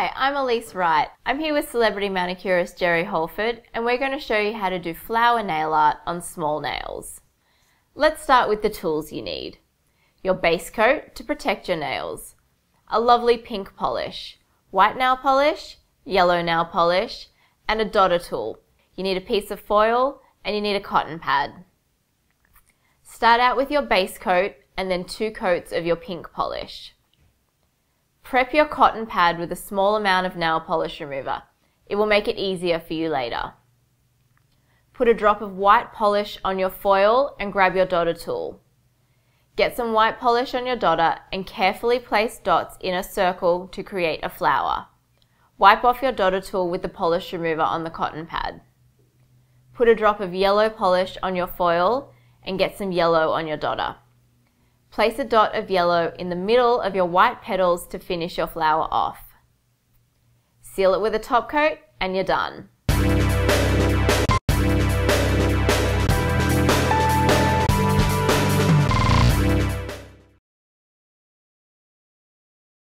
I'm Elise Wright. I'm here with celebrity manicurist Jerry Holford and we're going to show you how to do flower nail art on small nails. Let's start with the tools you need. Your base coat to protect your nails, a lovely pink polish, white nail polish, yellow nail polish, and a dotter tool. You need a piece of foil and you need a cotton pad. Start out with your base coat and then two coats of your pink polish. Prep your cotton pad with a small amount of nail polish remover. It will make it easier for you later. Put a drop of white polish on your foil and grab your dotter tool. Get some white polish on your dotter and carefully place dots in a circle to create a flower. Wipe off your dotter tool with the polish remover on the cotton pad. Put a drop of yellow polish on your foil and get some yellow on your dotter. Place a dot of yellow in the middle of your white petals to finish your flower off. Seal it with a top coat and you're done.